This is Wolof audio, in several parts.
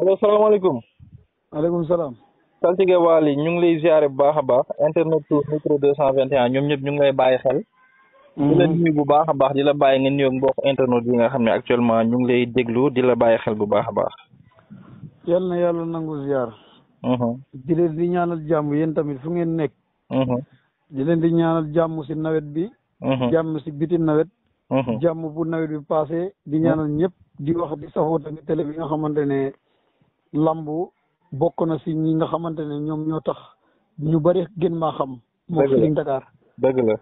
allo salaamaaleykum. maaleykum salaam. saltige Waly ñu ngi lay ziare bu baax a baax internet tour micro deux cent vingt et un ñoom ñëpp ñu ngi lay bàyyi xel. di la nuyu bu baax a baax di la bàyyi nga nuyoog mbokk internet yi nga xam ne actuellement ñu ngi lay déglu di la bàyyi xel bu baax a baax. yal na yàlla nangu ziar. di leen di ñaanal jàmm yéen tamit fu ngeen nekk. Mm-hmm. di leen di ñaanal jàmm si nawet bi. Mm-hmm. jàmm si biti nawet. Mm-hmm. jàmm bu nawet bi passé di ñaanal ñëpp di wax di safoo tamit télé bi nga xamante ne lamb bokk na si ñi nga xamante ne ñoom ñoo tax ñu bari gën maa xam. moo Feeling Dakar dëgg la.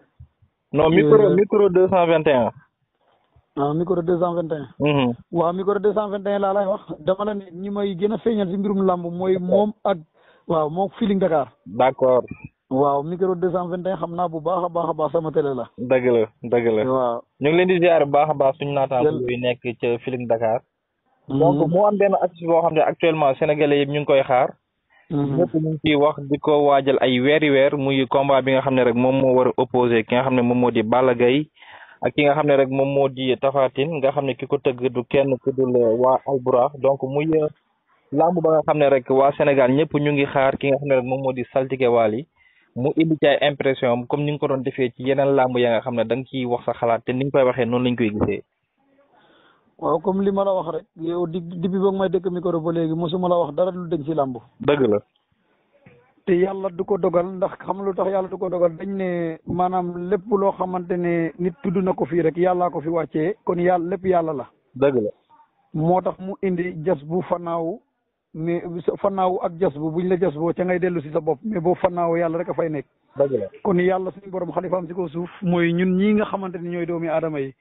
non micro euh, micro deux cent vingt et un. ah micro deux cent vingt et un. Mhm. waaw micro deux cent vingt et un laa lay wax dama la ne ñi may gën a feeñal si mbirum làmb mooy moom ak waaw moom Feeling Dakar. d'accord. waaw micro deux cent vingt et un xam naa bu baax a baax a baax sama télé la. dëgg la dëgg la. waaw ñu ngi leen di ziar bu baax a baax suñu naataango yu nekk ca Feeling Dakar. Mm-hmm. donc mu am benn activité boo xam ne actuellement sénégalais yëpp ñu ngi koy xaar. Mm-hmm. ñëpp ñu ngi ciy wax di ko waajal ay weeri weer muy combat bi nga xam ne rek moom moo war a opposé ki nga xam ne moom moo di Balla Gaye ak ki nga xam ne rek moom moo di Tapha Tine nga xam ne ki ko tëgg du kenn ku dul euh, waa Alburax donc muy euh, làmb ba nga xam ne rek waa Sénégal ñëpp ñu ngi xaar ki nga xam ne rek moom moo di saltige waal yi mu indi ci ay impression comme ni nga ko doon defee ci yeneen làmb ya nga xam ne da nga ciy wax sa xalaat te ni nga koy waxee noonu lañ koy gisee. waaw comme li ma la wax rek yow di depuis ba may dëkk micro ba léegi mosuma la wax dara lu dëñ ci làmb. dëgg la. te yàlla du ko dogal ndax xam lu tax yàlla du ko dogal dañ ne maanaam lépp loo xamante ne nit tudd na ko fii rek yàllaa ko fi wàccee kon yàlla lépp yàlla la. dëgg la. moo tax mu indi jas bu fanaaw mais fannaaw ak jas bu buñ la jas boo ca ngay dellu si sa bopp mais boo fannaaw yàlla rek a fay nekk kon yàlla suñu borom xalifaam si ko suuf mooy ñun ñii nga xamante ni ñooy doomi aadama yi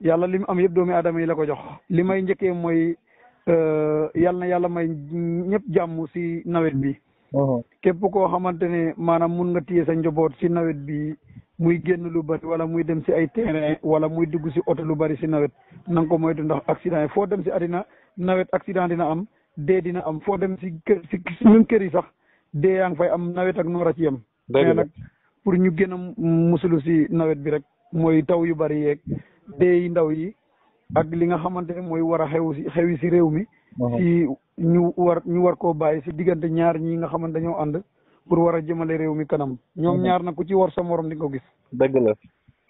yàlla li mu am yëpp doomi aadama yi la ko jox li may njëkkee mooy euh, yàlla na yàlla may ñëpp jàmm si nawet bi Uh-huh. képp koo xamante ne maanaam mun nga téye sa njaboot si nawet bi muy génn lu bari wala muy dem si ay terrain wala muy dugg si oto lu bari si nawet na nga ko moytu ndax accident yi foo dem si àddina nawet accident dina am dee dina am foo dem si kër si ñun kër yi sax dee yaa ngi fay am nawet ak noor a ci yem. mais nag pour ñu gën a musulu si nawet bi rek mooy taw yu bari yeeg dee ndaw yi ak li nga xamante ne mooy war a xew si xewi si réew mi. si ñu war ñu war koo bàyyi si diggante ñaar ñi nga xamante dañoo ànd pour war a jëmale réew mi kanam. ñoom ñaar na ku ci war sa morom di ko gis. dëgg la.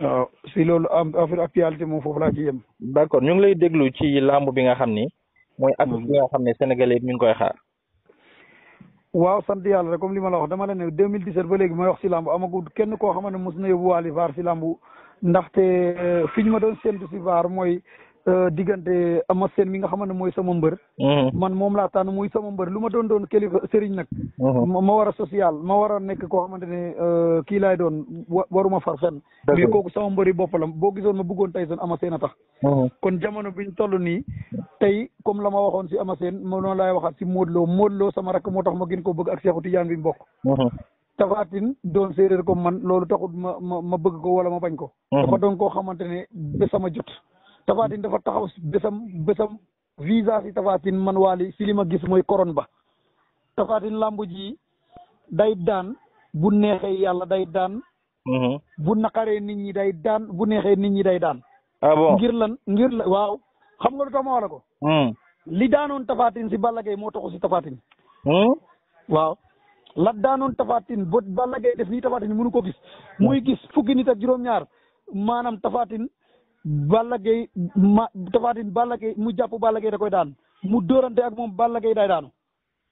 waaw si loolu am affaire actualité moom foofu laa ci yem. d' accord ñu ngi lay déglu ci làmb bi nga xam ni. mooy at bi nga xam ne sénégalais mi ngi koy xaar. waaw sant yàlla rek comme li ma la wax dama la ne 2017 ba léegi may wax si làmb amagul kenn koo xamante ne mos na yóbbu waali vaar si làmb ndaxte euh, fi ñu ma doon séntu si vaar mooy euh, diggante ama seen mi nga xamante ne mooy sama mbër. Mm-hmm. man moom laa tànn muy sama mbër lu ma doon doon kilifa sëriñ nag. Mm-hmm. ma war a social ma war a nekk koo xamante ne euh, kii laay doon waruma far fenn. mais kooku sama mbëri bopp la boo gisoon ma bëggoon tey son ama seen a tax. Mm-hmm. kon jamono biñ toll nii tey comme la ma waxoon si ama seen moo noonu laay waxaat si Modou Lo Modou Lo sama rakk moo tax ma gën koo bëgg ak Seexu Tijaan bi mu bokk mm-hmm. Tapha Tine doon séeréer comme man loolu taxul ma ma ma bëgg ko wala ma bañ ko mm-hmm. dafa doon koo xamante ne bésama jot Tapha Tine dafa taxaw si bésam bésam visa si tafaatin man waali si li ma gis mooy koron ba tafaatin làmb ji day daan bu neexee yàlla day daan mhm. bu naqaree nit ñi day daan bu neexee nit ñi day daan ah bon ngir lan ngir la waaw xam nga lu tax ma wax la ko hmm. li daanoon tafaatin si Balla Gaye moo taxu si tafaatin hmm? waaw la daanoon tafaatin ba Balla Gaye def nii tafaatin mënu ko gis muy gis fukki nit ak juróom-ñaar maanaam tafaatin Balla Gaye ma Tapha Tine Balla Gaye mu jàpp Balla Gaye da koy daan mu dóorante ak moom Balla Gaye day daanu.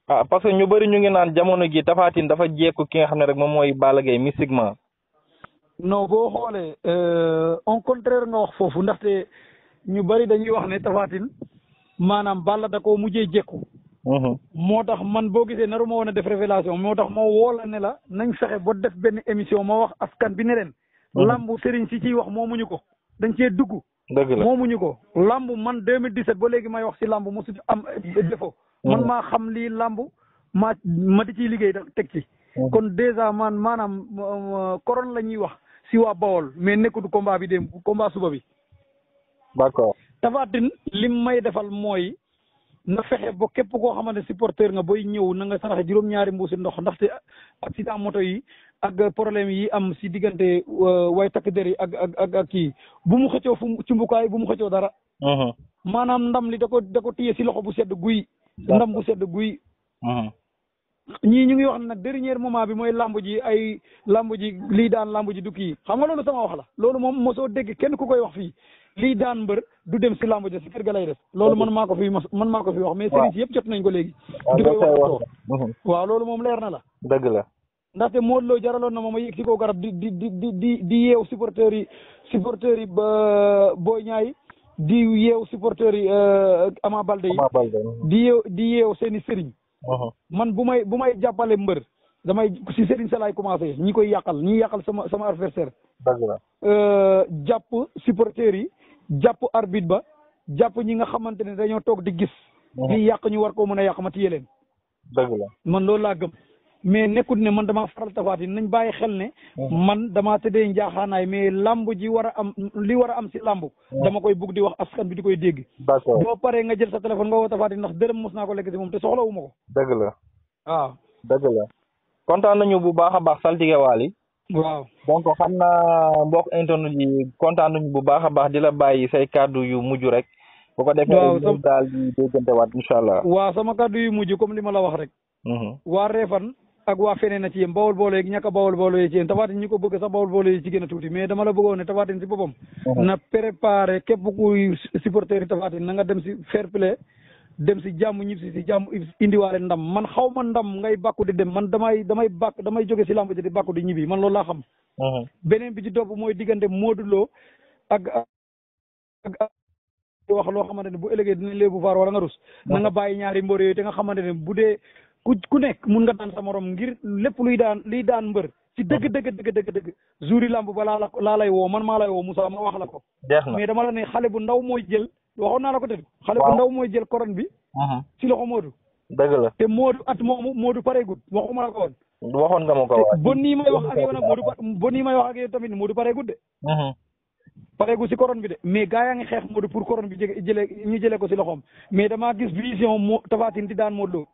ah parce que ñu bëri ñu ngi naan jamono gi Tapha Tine dafa jekku ki nga xam ne rek moom mooy Balla Gaye mystiquement. non boo xoolee euh, au contraire nga wax foofu ndaxte ñu bëri dañuy wax ne Tapha Tine maanaam Balla da koo mujjee jekku. Mhm. moo tax man boo gisee naru ma woon a def révélation moo tax ma woo la ne la nañ fexe ba def benn émission ma wax askan bi ne leen. Mhm. lambu sëriñ si ciy wax moomuñu ko dañ cee dugg. dëgg la moomuñu ko lambu man 2017 ba léegi may wax si lambu mosu am défaut. Mhm. man maa xam lii lambu ma ma di ciy liggéey da teg ci. Mhm. kon dèjà man maanaam euh, koron la ñuy wax si waa Bawol mais nekkul combat bi démb combat suba bi. d'accord Tapha Tine lim may defal mooy. na fexe ba képp koo xamante supporter nga booy ñëw na nga saraxe juróom-ñaari mbuusi ndox ndaxte accident moto yi ak problème yi am si diggante euh, way takk der yi ak ak ak ak kii bu mu xëccoo fu mu cumbukaay bu mu xëccoo dara. Uh-huh. maanaam ndam li da ko da ko téye si loxo bu sedd guy. ndam bu sedd guy. Uh-huh. ñii ñu ngi wax nag dernier moment bi mooy lamb ji ay lamb ji lii daan lamb ji du kii xam nga loolu sama wax la loolu moom mosoo dégg kenn ku koy wax fii lii daan mbër du dem si lamb ji si kër ga lay des loolu man maa ko fi man maa ko fi wax mais sëriñ si yëpp jot nañ ko léegi di koy wax mhm. waaw loolu moom leer na la dëgg la ndaxte Modou Lo jaraloon na moom a yëg si kaw garab di di di di di yeew supporteurs yi supporteurs yi ba booy ñaay di yeew supporteurs yi euh, Ama Baldé yi di yeew di yeew seen i sëriñ man bu may bu may jàppale mbër damay si Serigne Sa laay commencé ñi koy yàqal ñi yàqal sama sama adversaire. dëgg la euh, jàpp supporters yi jàpp arbitre ba jàpp ñi nga xamante ne dañoo toog di gis. di yàq ñu war koo mën a yàq ma téye leen. dëgg la man loolu laa gëm. mais nekkut ne man damaa faral Tapha Tine nañ bàyyi xel ne. man damaa tëddee njaaxaanaay mais làmb ji war a am li war a am si làmb. dama koy bugg di wax askan bi di koy dégg. d'accord boo paree nga jël sa téléphone nga woo Tapha Tine ndax dërëm mos naa ko lekk si moom te soxlawu ma ko. dëgg la. waaw ah. dëgg la. kontaan nañu bu baax a baax saltige Waly. waaw donc xam naa mbokk internet yi kontaan nañu bu baax a baax di la bàyyi say kàddu yu mujj rek. bu ko defee daal di déggante waat incha allah. waaw sama kàddu yu mujj comme li ma la wax rek. Mhm. waa Réfan ak waa feneen a ci yem bawol boolo yeeg ñàkk a bawol boolo yi ci yem Tapha Tine ñi ko bëgg sax bawol boolo yi ci gën a tuuti mais dama la bëggoon ne Tapha Tine si boppam. Mhm. na préparé képp kuy supporter yi Tapha Tine na nga dem si fair play dem si jàmm ñib si si jàmm indiwaale ndam man xaw ma ndam ngay bàkku di dem man damay damay bàkk damay jóge si làmb ji di bàkku di ñibbi man loolu laa xam. Mhm. beneen bi ci topp mooy diggante Modou Lo ak wax loo xamante ne bu ëllëgee dina léebu faar wala nga rus na nga bàyyi ñaari mbër yooyu te nga xamante ne bu dee ku ku nekk mun nga daan sa morom ngir lépp luy daan luy daan mbër ci dëgg dëgg dëgg dëgg dëgg jour yi lamb ba laa la laa lay woo man maa lay woo Moussa ma wax la ko mais dama la ne xale bu ndaw mooy jël waxoon naa la ko te xale bu ndaw mooy jël couronne bi mhm. ci loxo Modou dëgg la te Modou at moomu Modou pareegut waxuma la ko woon waxoon nga ma ko waaw bon nii may wax ak yow nag Modou bon nii may wax ak yow tamit Modou pareegut de mhm. pareegu si couronne bi de mais gaa yaa ngi xeex Modou pour couronne bi jëlee ñu jëlee ko si loxoom mais damaa gis vision moo Tapha Tine di daan Modou Lo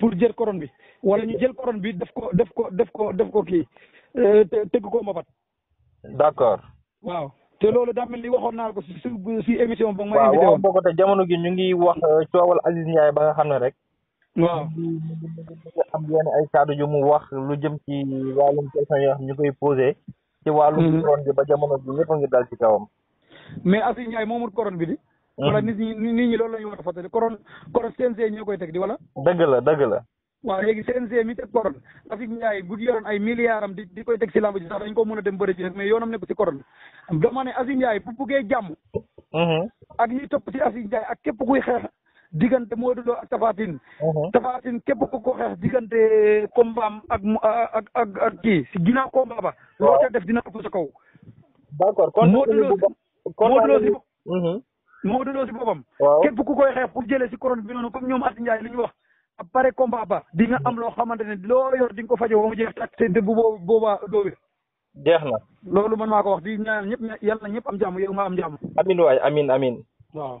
pour jël couronne bi wala ñu jël couronne bi def ko def ko def ko def ko kii euh, tëgg ko mbapat. d'accord. waaw te loolu daa mel ni waxoon naa ko si si émission ba ma invité woon. waaw jamono gi ñu ngi wax euh, coowal Aziz Ndiaye ba nga xam ne rek. waaw am yenn ay kàddu yu mu wax lu jëm ci wàllum question yoo xam ñu koy posé. ci wàllu mhm. couronne bi ba jamono ji ñëpp a ngi dal ci kawam. mais Aziz Ndiaye moomul couronne bi di. Mhm. wala nit ñi nit ñi loolu la ñu war a fàttali couronne couronne CNG ñoo koy teg di wala. dëgg la dëgg la. waaw léegi CNG mi teg couronne Aziz Ndiaye bu yoroon ay milliards am di di koy teg si lamb ji sax dañ ko mën a dem bëri ji rek mais yoonam nekk si couronne bi. dama ne Aziz Ndiaye bu buggee jàmm. Mhm. ak ñi topp si Aziz Ndiaye ak képp kuy xeex diggante Modou Lo ak Tapha Tine. Uh-huh. Tapha Tine képp ku ko xeex diggante combat am ak ak ak ak kii si ginnaaw combat ba. loo ca def dina ko sa kaw. d'accord kon Modou Lo si uh-huh. Modou Lo si boppam. waaw képp ku koy xeex pour jëlee si couronne bi noonu comme ñoom Ati Ndiaye li ñu wax. après combat ba di nga am loo xamante ne loo yor di nga ko fajoo ba mu jeex tàkk te dëbb boobu boobaa doo wér. jeex na. loolu man maa ko wax di ñaan ñëpp yàlla na ñëpp am jàmm yow nga am jàmm. amin waay amin amin. waaw